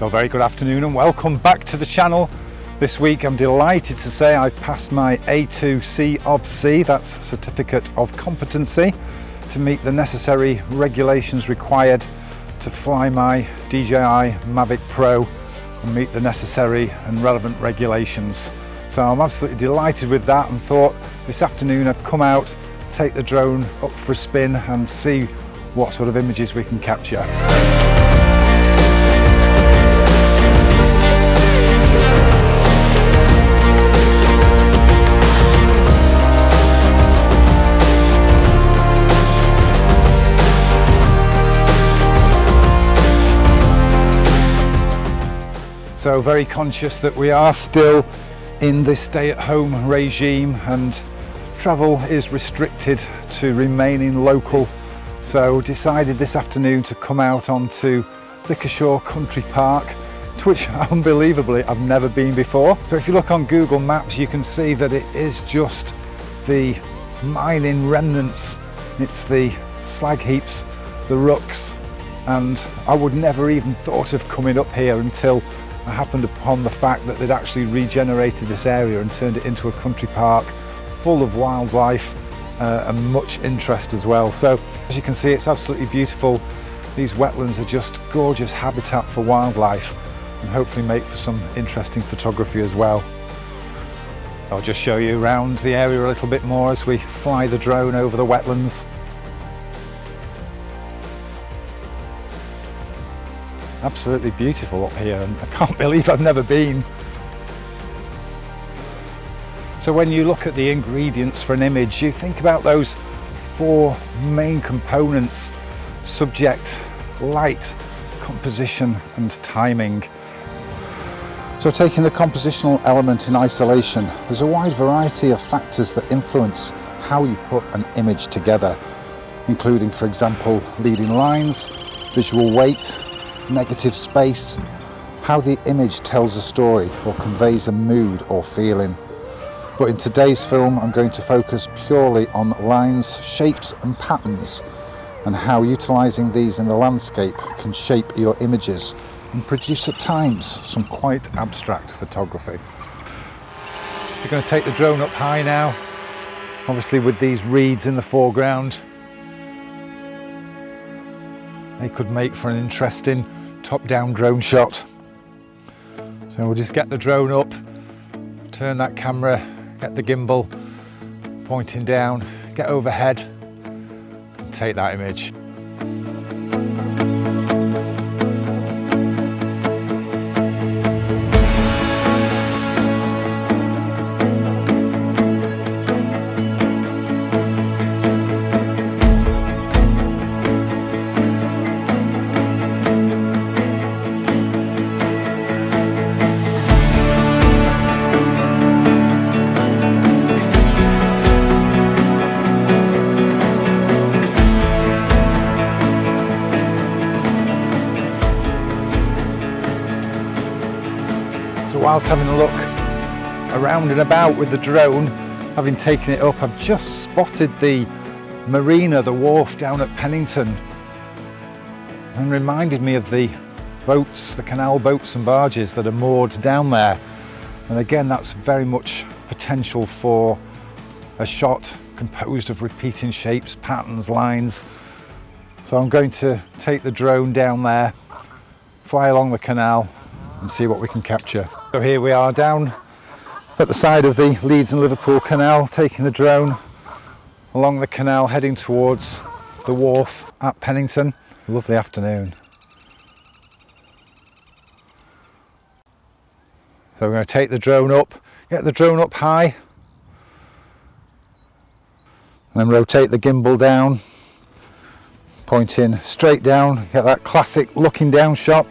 So very good afternoon and welcome back to the channel. This week I'm delighted to say I've passed my A2C of C, that's Certificate of Competency, to meet the necessary regulations required to fly my DJI Mavic Pro and meet the necessary and relevant regulations. So I'm absolutely delighted with that and thought this afternoon I'd come out, take the drone up for a spin and see what sort of images we can capture. So very conscious that we are still in this stay-at-home regime and travel is restricted to remaining local so decided this afternoon to come out onto Bickershaw Country Park to which unbelievably I've never been before. So if you look on Google Maps you can see that it is just the mining remnants, it's the slag heaps, the rucks and I would never even thought of coming up here until I happened upon the fact that they'd actually regenerated this area and turned it into a country park full of wildlife uh, and much interest as well. So as you can see it's absolutely beautiful. These wetlands are just gorgeous habitat for wildlife and hopefully make for some interesting photography as well. I'll just show you around the area a little bit more as we fly the drone over the wetlands. Absolutely beautiful up here and I can't believe I've never been. So when you look at the ingredients for an image, you think about those four main components, subject, light, composition and timing. So taking the compositional element in isolation, there's a wide variety of factors that influence how you put an image together, including, for example, leading lines, visual weight, negative space, how the image tells a story or conveys a mood or feeling. But in today's film I'm going to focus purely on lines, shapes and patterns and how utilising these in the landscape can shape your images and produce at times some quite abstract photography. We're going to take the drone up high now, obviously with these reeds in the foreground. They could make for an interesting top-down drone shot. So we'll just get the drone up, turn that camera, get the gimbal pointing down, get overhead and take that image. Whilst having a look around and about with the drone, having taken it up, I've just spotted the marina, the wharf down at Pennington and reminded me of the boats, the canal boats and barges that are moored down there. And again, that's very much potential for a shot composed of repeating shapes, patterns, lines. So I'm going to take the drone down there, fly along the canal and see what we can capture. So here we are down at the side of the Leeds and Liverpool Canal, taking the drone along the canal, heading towards the wharf at Pennington. Lovely afternoon. So we're going to take the drone up, get the drone up high, and then rotate the gimbal down, pointing straight down, get that classic looking down shot.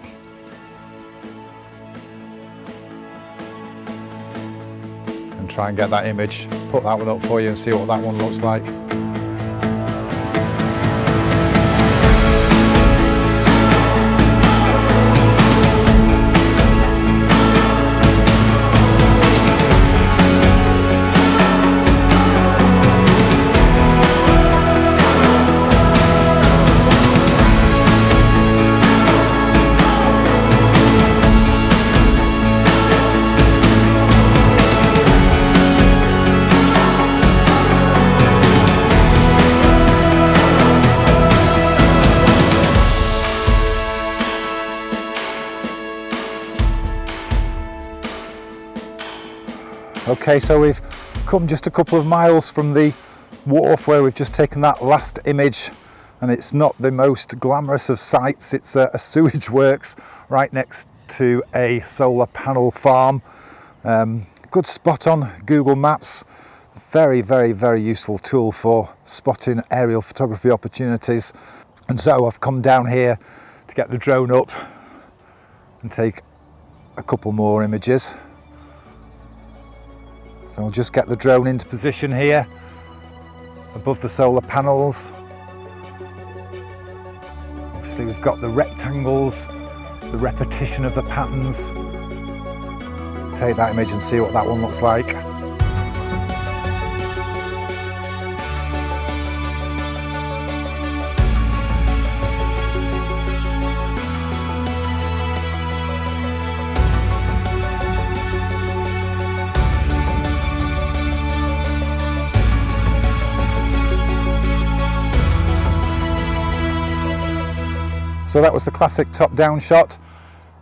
Try and get that image, put that one up for you and see what that one looks like. Okay, so we've come just a couple of miles from the wharf where we've just taken that last image and it's not the most glamorous of sights. It's a, a sewage works right next to a solar panel farm. Um, good spot on Google Maps. Very, very, very useful tool for spotting aerial photography opportunities. And so I've come down here to get the drone up and take a couple more images. So I'll just get the drone into position here above the solar panels. Obviously we've got the rectangles, the repetition of the patterns. Take that image and see what that one looks like. So that was the classic top-down shot.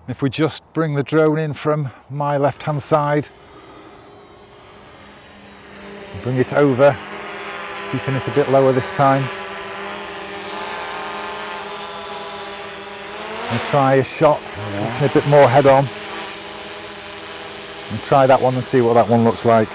If we just bring the drone in from my left-hand side, bring it over, keeping it a bit lower this time. And try a shot, a bit more head on. And try that one and see what that one looks like.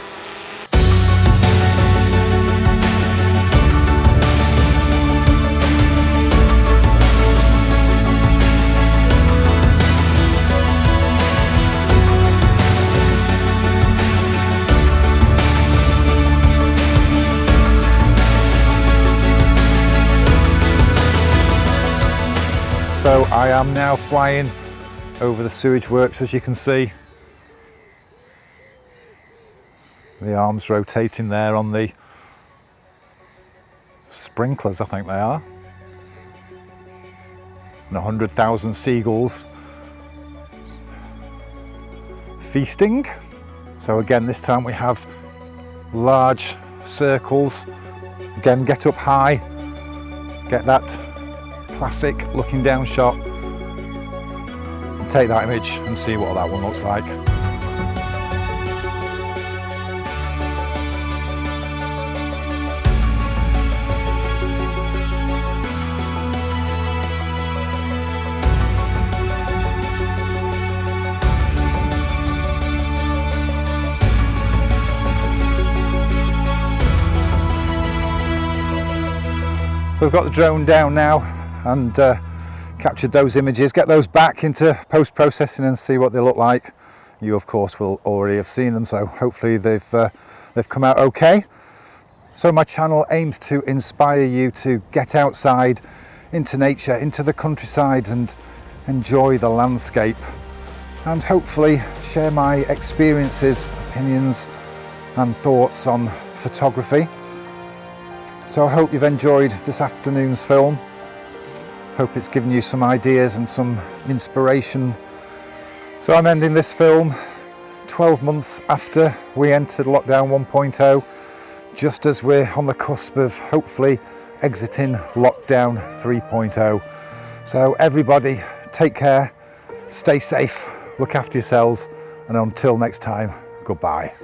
So I am now flying over the sewage works as you can see. The arms rotating there on the sprinklers I think they are. And 100,000 seagulls feasting. So again this time we have large circles. Again get up high, get that classic looking down shot. Take that image and see what that one looks like. So we've got the drone down now and uh, captured those images, get those back into post-processing and see what they look like. You of course will already have seen them, so hopefully they've, uh, they've come out okay. So my channel aims to inspire you to get outside into nature, into the countryside and enjoy the landscape and hopefully share my experiences, opinions and thoughts on photography. So I hope you've enjoyed this afternoon's film. Hope it's given you some ideas and some inspiration. So I'm ending this film 12 months after we entered lockdown 1.0, just as we're on the cusp of hopefully exiting lockdown 3.0. So everybody take care, stay safe, look after yourselves, and until next time, goodbye.